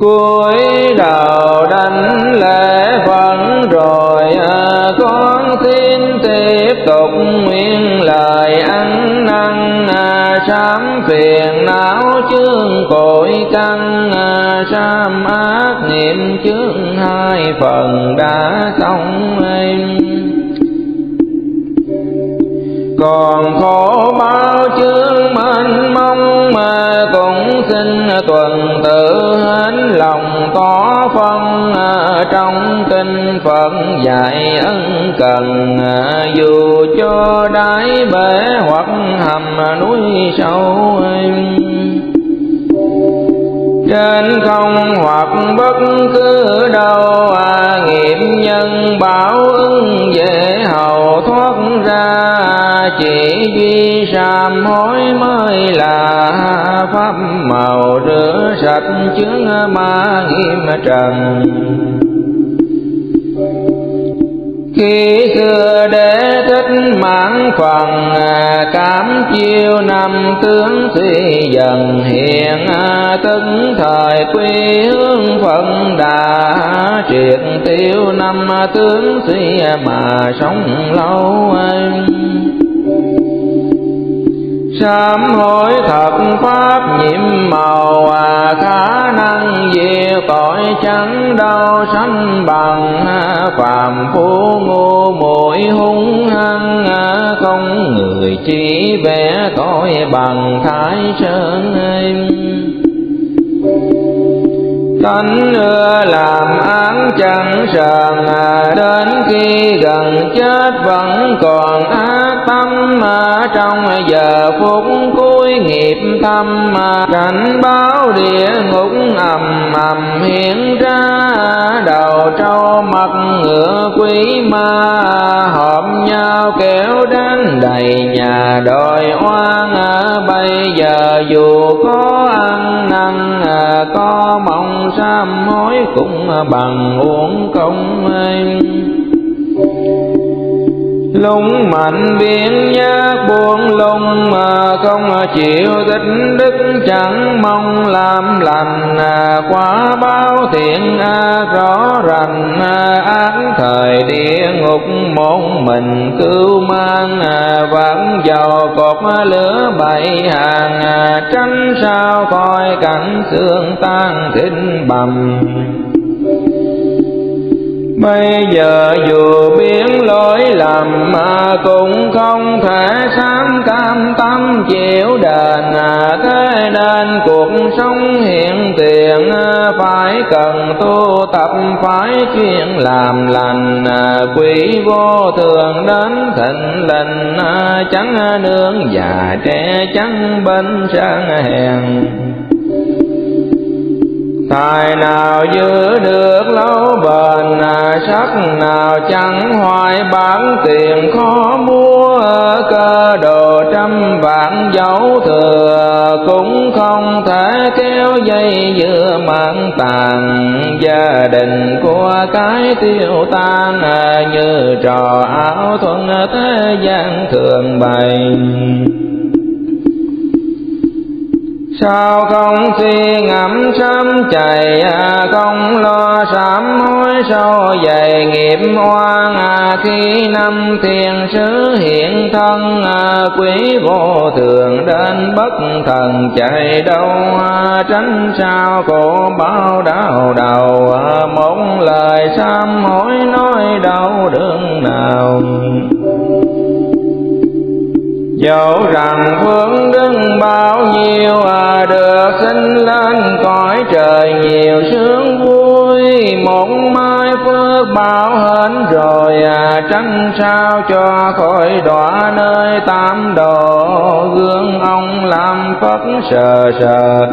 Cuối đầu đánh lễ phận rồi à, con xin tiếp tục nguyện lời ăn năn à, sám phiền não chương cội căn à, sám ác niệm chương hai phần đã xong em còn khổ bao chương mênh mông mà cũng xin tuần tự hết lòng có phân à, trong kinh Phật dạy ân cần à, dù cho đáy bể hoặc hầm núi sâu trên không hoặc bất cứ đâu à, nghiệp nhân bảo ứng chỉ duy sám hối mới là pháp màu rửa sạch chướng ma nghiêm trần. Khi xưa đế thích mãn phần cảm chiêu năm tướng suy dần, hiện tức thời quy hướng phận đã triệt tiêu năm tướng suy mà sống lâu anh sám hối thật pháp nhiệm màu à khả năng diệt tội chẳng đau sanh bằng. Phàm phu ngu muội hung hăng, không người chỉ vẽ tội bằng thái sơn em tánh ưa làm án chẳng sờn, đến khi gần chết vẫn còn ác tâm mà trong giờ phút cuối nghiệp thâm mà cảnh báo địa ngục ầm ầm hiện ra, đầu trâu mặt ngựa quý ma họp nhau kéo đến đầy nhà đòi oan à. bây giờ dù có ăn năn à, có mong sám hối cũng bằng uổng công lung mạnh biến nhát buông lung mà không chịu tích đức, chẳng mong làm lành à. quá báo thiện à, rõ rành à. án thời địa ngục một mình cứu mang vẫn dầu cột lửa bảy hàng tránh sao coi cảnh xương tan thịnh bầm. Bây giờ dù biến lỗi lầm mà cũng không thể sám cam tâm, chịu đền à, thế nên cuộc sống hiện tiền à, phải cần tu tập, phải chuyên làm lành à, quỷ vô thường đến thịnh lình chẳng nương già trẻ, chẳng bên sang hèn. Tài nào giữ được lâu bền à, Sắc nào chẳng hoài bán tiền, khó mua Cơ đồ trăm vạn dấu thừa, Cũng không thể kéo dây giữa mạng tàn. Gia đình của cái tiêu tan à, Như trò áo thuận thế gian thường bày sao không suy ngẫm sớm chạy không lo sám hối sâu dày nghiệp oan khi năm thiền sứ hiện thân quý vô thường đến bất thần, chạy đâu tránh sao khổ bao đau đầu một lời sám hối nói đâu đường nào dẫu rằng phương đức bao nhiêu à được sinh lên cõi trời nhiều sướng vui một mai phước bao hết rồi à tránh sao cho khỏi đọa nơi tam đồ. Gương ông làm phật sờ sờ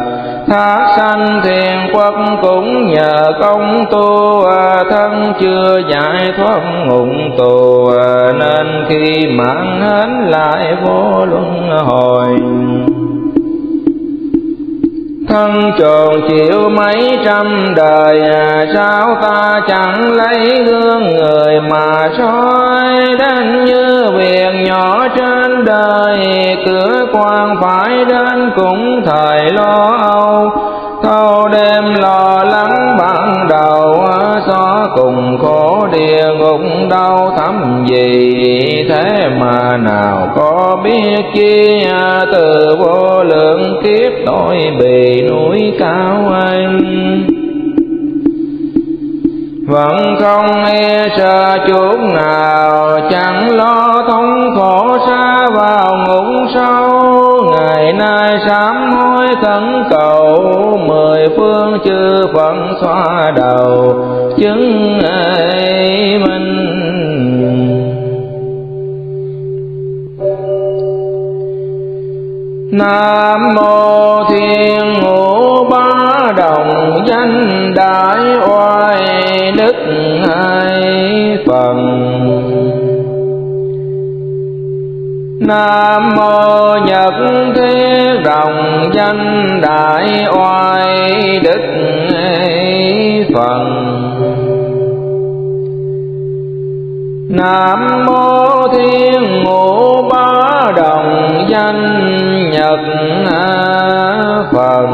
thác sanh thiền quốc cũng nhờ công tu à, thân chưa giải thoát ngục tù à, khi mạng hết lại vô luân hồi. Thân tròn chịu mấy trăm đời, sao ta chẳng lấy gương người mà soi đến như việc nhỏ trên đời? Cửa quan phải đến cũng thời lo âu thâu đêm lo lắng ban đầu xó cùng khổ địa ngục đau thấm gì thế mà nào có biết chi, từ vô lượng kiếp tôi bị núi cao anh. Vẫn không e sợ chút nào, chẳng lo thống khổ xa vào ngục sâu. Ngày nay sám khẩn cầu, mười phương chư phật xoa đầu, chứng minh. Nam mô Thiên Ngũ ba Đồng Danh Đại Oai Đức. Nam mô Nhật Thiết Đồng Danh Đại Oai Đức phật. Phần Nam mô Thiên Ngũ Bá Đồng Danh Nhật Phần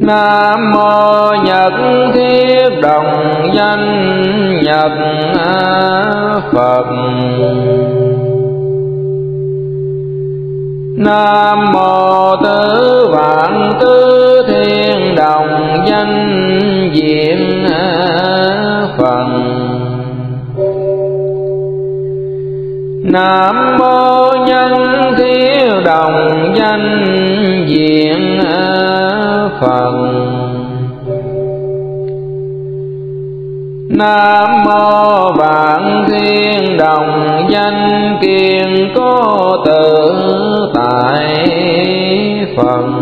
Nam mô Nhật Thiết Đồng Danh Nhật Phật. Nam mô Tứ Vạn Tứ Thiên Đồng Danh Diện Phật Nam mô Nhân thiếu Đồng Danh Diện Phật Nam mô Vạn Thiên Đồng Danh Kiên Cố Tự Tại phần.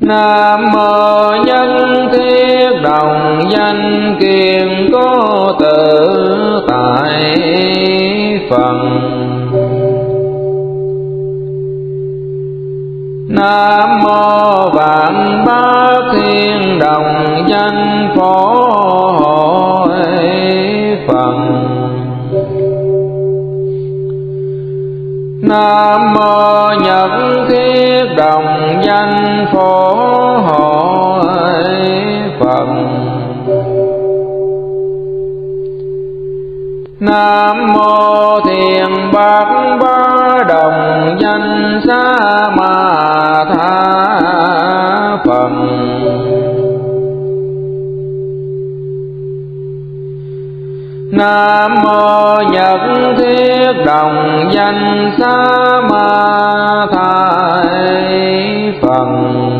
Nam mô Nhân Thiết Đồng Danh Kiên Cố Tự Tại phần. Nam mô Vạn ba Thiên Đồng Danh Phổ Hội Phật. Nam mô Nhật Thiết Đồng Danh Phổ Hội Phật. Nam mô Thiền Bát sanh xa mà tha phần nam mô nhật thiết đồng danh xa ma tha phần